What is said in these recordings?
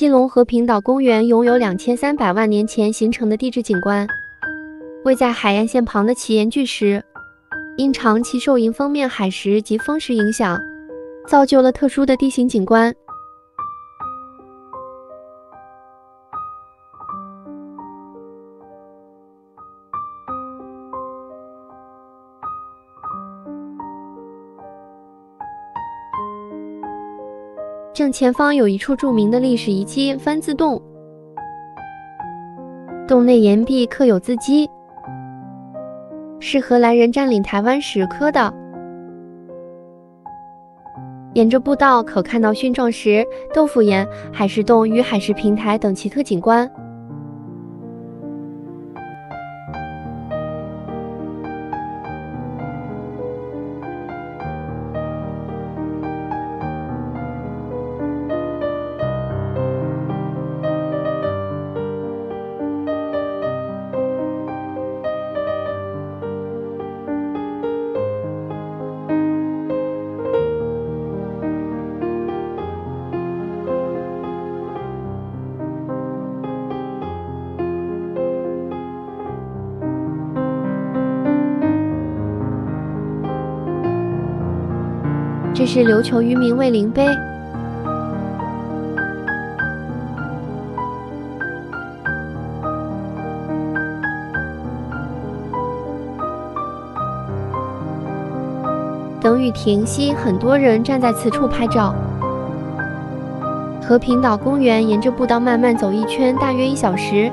基隆和平岛公园拥有两千三百万年前形成的地质景观，位在海岸线旁的奇岩巨石，因长期受迎风面海蚀及风蚀影响，造就了特殊的地形景观。正前方有一处著名的历史遗迹——翻字洞，洞内岩壁刻有字迹，是荷兰人占领台湾时刻的。沿着步道可看到殉状石、豆腐岩、海石洞与海蚀平台等奇特景观。这是琉球渔民慰灵碑，等雨停息，很多人站在此处拍照。和平岛公园沿着步道慢慢走一圈，大约一小时。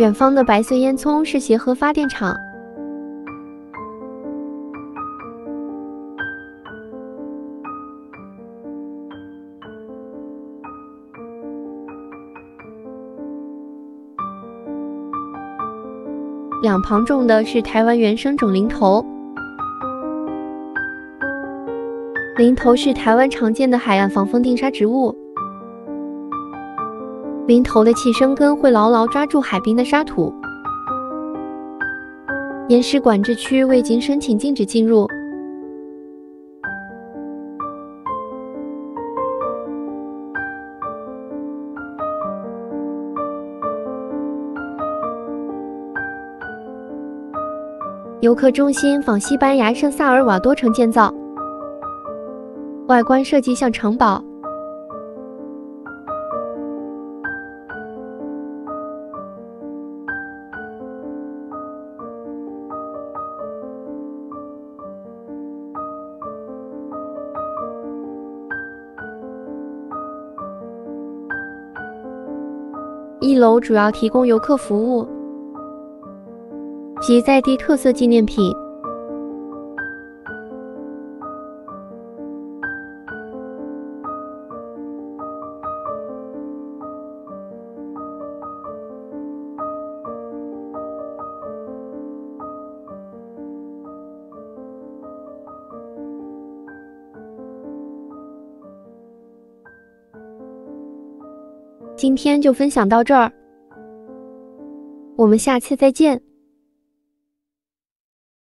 远方的白色烟囱是协和发电厂。两旁种的是台湾原生种林头，林头是台湾常见的海岸防风定沙植物。林头的气生根会牢牢抓住海滨的沙土。岩石管制区未经申请禁止进入。游客中心仿西班牙圣萨尔瓦多城建造，外观设计像城堡。一楼主要提供游客服务，及在地特色纪念品。今天就分享到这儿，我们下期再见。